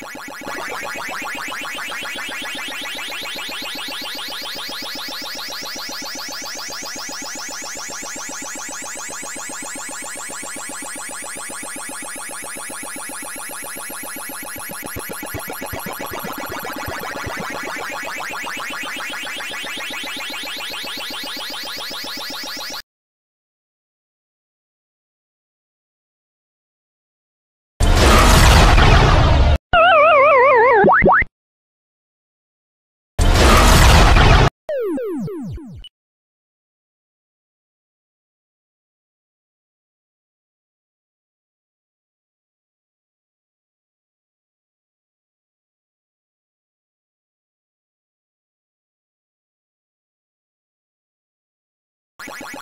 What? What?